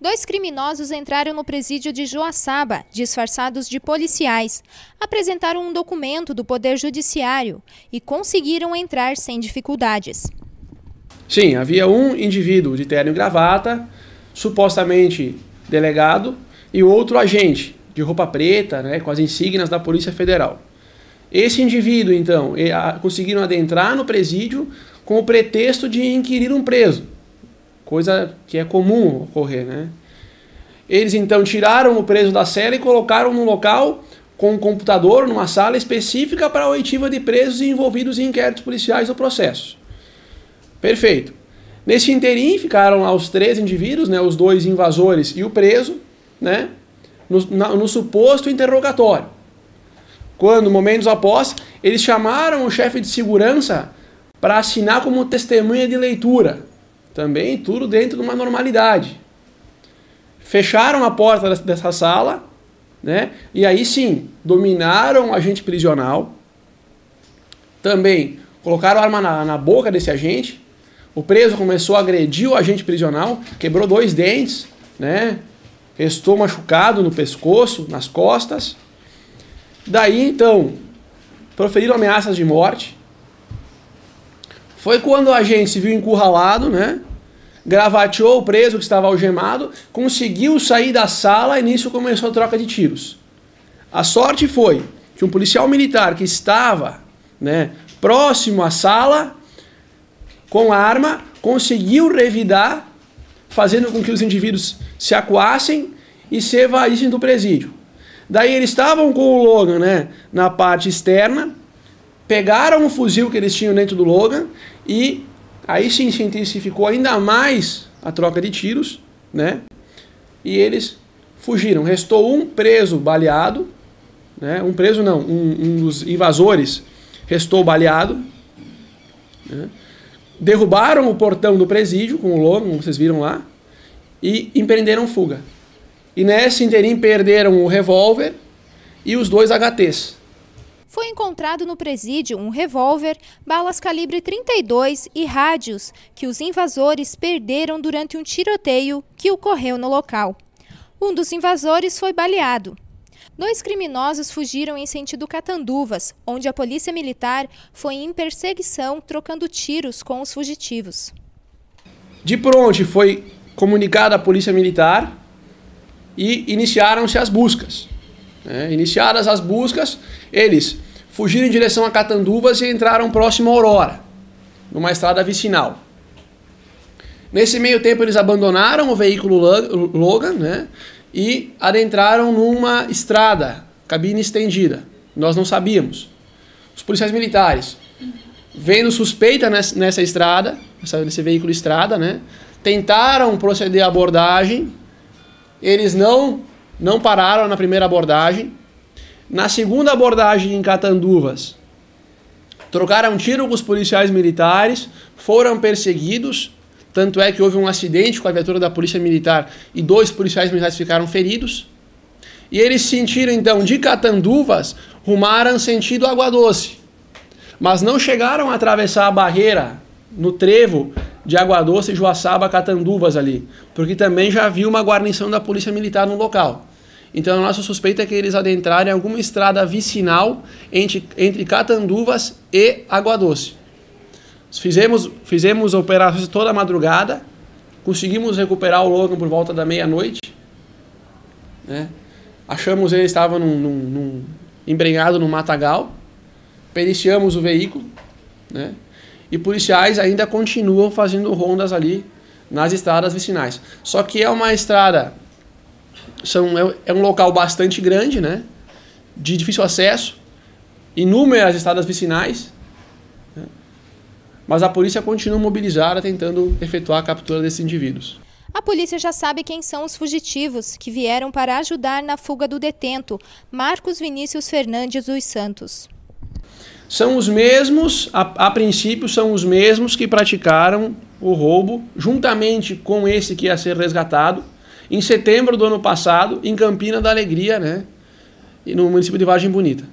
Dois criminosos entraram no presídio de Joaçaba, disfarçados de policiais. Apresentaram um documento do Poder Judiciário e conseguiram entrar sem dificuldades. Sim, havia um indivíduo de terno e gravata, supostamente delegado, e outro agente de roupa preta, né, com as insígnias da Polícia Federal. Esse indivíduo, então, conseguiram adentrar no presídio com o pretexto de inquirir um preso coisa que é comum ocorrer, né? Eles então tiraram o preso da cela e colocaram num local com um computador, numa sala específica para a oitiva de presos envolvidos em inquéritos policiais ou processos. Perfeito. Nesse interim ficaram lá os três indivíduos, né, os dois invasores e o preso, né, no, na, no suposto interrogatório. Quando, momentos após, eles chamaram o chefe de segurança para assinar como testemunha de leitura também tudo dentro de uma normalidade. Fecharam a porta dessa sala, né? E aí sim, dominaram o agente prisional. Também colocaram arma na, na boca desse agente. O preso começou a agredir o agente prisional, quebrou dois dentes, né? Restou machucado no pescoço, nas costas. Daí então, proferiram ameaças de morte. Foi quando a gente se viu encurralado, né? Gravateou o preso que estava algemado, conseguiu sair da sala e nisso começou a troca de tiros. A sorte foi que um policial militar que estava né, próximo à sala, com arma, conseguiu revidar, fazendo com que os indivíduos se acuassem e se evadissem do presídio. Daí eles estavam com o Logan né, na parte externa, pegaram o fuzil que eles tinham dentro do Logan e aí sim se intensificou ainda mais a troca de tiros, né? E eles fugiram. Restou um preso baleado, né? Um preso não, um, um dos invasores restou baleado. Né? Derrubaram o portão do presídio com o logo, como vocês viram lá, e empreenderam fuga. E nesse interim perderam o revólver e os dois HTs foi encontrado no presídio um revólver, balas calibre 32 e rádios que os invasores perderam durante um tiroteio que ocorreu no local. Um dos invasores foi baleado. Dois criminosos fugiram em sentido Catanduvas, onde a polícia militar foi em perseguição trocando tiros com os fugitivos. De pronto foi comunicada a polícia militar e iniciaram-se as buscas. É, iniciadas as buscas, eles fugiram em direção a Catanduvas e entraram próximo a Aurora, numa estrada vicinal. Nesse meio tempo eles abandonaram o veículo Logan né, e adentraram numa estrada, cabine estendida. Nós não sabíamos. Os policiais militares, vendo suspeita nessa, nessa estrada, nesse veículo estrada, né, tentaram proceder à abordagem. Eles não, não pararam na primeira abordagem na segunda abordagem em Catanduvas, trocaram tiro com os policiais militares, foram perseguidos, tanto é que houve um acidente com a viatura da polícia militar e dois policiais militares ficaram feridos. E eles sentiram então de Catanduvas, rumaram sentido Água Doce. Mas não chegaram a atravessar a barreira no trevo de Água Doce Joaçaba Catanduvas ali, porque também já havia uma guarnição da polícia militar no local. Então a nossa suspeita é que eles adentraram em alguma estrada vicinal entre, entre Catanduvas e Água Doce. Fizemos, fizemos operações toda a madrugada, conseguimos recuperar o Logan por volta da meia-noite. Né? Achamos ele estava num, num, num, embrenhado no matagal, periciamos o veículo, né? E policiais ainda continuam fazendo rondas ali nas estradas vicinais. Só que é uma estrada são, é, é um local bastante grande, né? De difícil acesso, inúmeras estradas vicinais, né? mas a polícia continua mobilizada tentando efetuar a captura desses indivíduos. A polícia já sabe quem são os fugitivos que vieram para ajudar na fuga do detento, Marcos Vinícius Fernandes dos Santos. São os mesmos, a, a princípio, são os mesmos que praticaram o roubo, juntamente com esse que ia ser resgatado, em setembro do ano passado, em Campina da Alegria, né? E no município de Vargem Bonita.